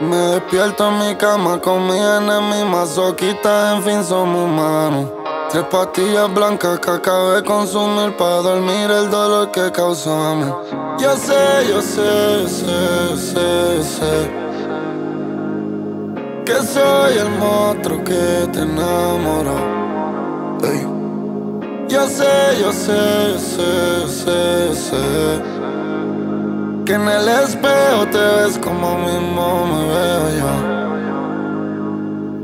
Me despierto en mi cama con mi enemigo masoquista, en fin somos humanos. Tres pastillas blancas que acabé de consumir para dormir el dolor que causamos. Yo sé, yo sé, sé, sé, sé que soy el monstruo que te enamoró. Yo sé, yo sé, sé, sé, sé que en el espejo te ves como mismo me veo yo.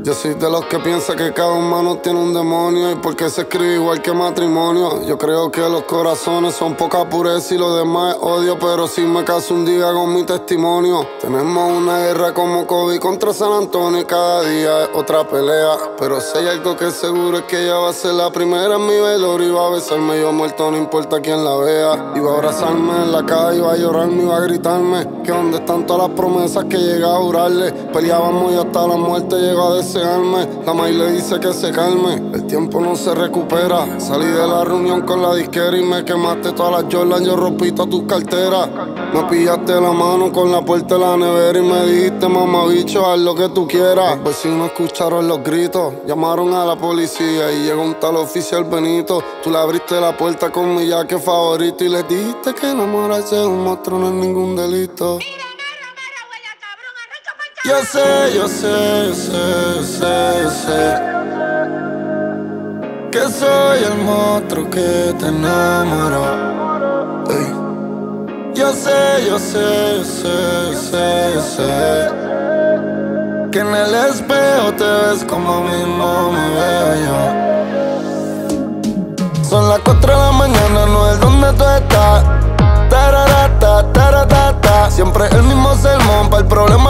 Yo soy de los que piensa que cada humano tiene un demonio y porque se escribe igual que matrimonio. Yo creo que los corazones son poca pureza y lo demás es odio, pero si me caso un día con mi testimonio. Tenemos una guerra como COVID contra San Antonio y cada día es otra pelea. Pero si hay algo que seguro es que ella va a ser la primera en mi velorio y va a besarme yo muerto, no importa quién la vea. Y va a abrazarme en la calle, y va a llorarme y va a gritarme que donde están todas las promesas que llega a jurarle. Peleábamos y hasta la muerte llegó a decir la maíz le dice que se calme. El tiempo no se recupera. Salí de la reunión con la disquera y me quemaste todas las Jordan. Yo rompí todas tus carteras. Me pillaste la mano con la puerta de la nevera y me dijiste, mamá bicho, haz lo que tú quieras. Los vecinos escucharon los gritos, llamaron a la policía y llegó un tal oficial Benito. Tú le abriste la puerta con mi jaque favorito y le dijiste que enamorarse de un monstruo no es ningún delito. Yo sé, yo sé, sé, sé, sé. Que soy el monstruo que te enamoró. Yo sé, yo sé, sé, sé, sé. Que en el espejo te ves como mismo me veo yo. Son las 4 de la mañana, no es donde tú estás Tararata, taratata Siempre el mismo sermón, para el problema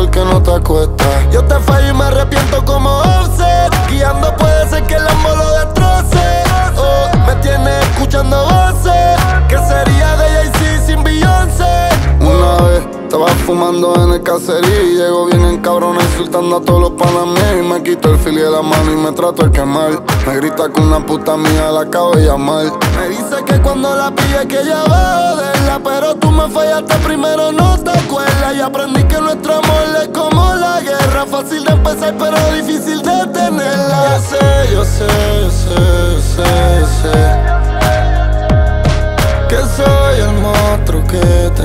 estudio, ¿por qué no te acuestas? Yo te fallo y me arrepiento como offset Guiando puede ser que el amor lo destroce oh, Me tienes escuchando voces ¿Qué sería de Jay-Z sin Beyoncé? Una vez estaba fumando en el caserío y llego bien en cabrón insultando a todos los panas míos y me quito el fili de la mano y me trato de quemar. Me grita con una puta mía, la acabo de llamar. Me dice que cuando la pille que ya va a joderla, pero tú me fallaste primero, no te acuerdas. Y aprendí que nuestro amor es como la guerra, fácil de empezar pero difícil de tenerla. Yo sé, yo sé, sé, sé, sé que soy el monstruo que te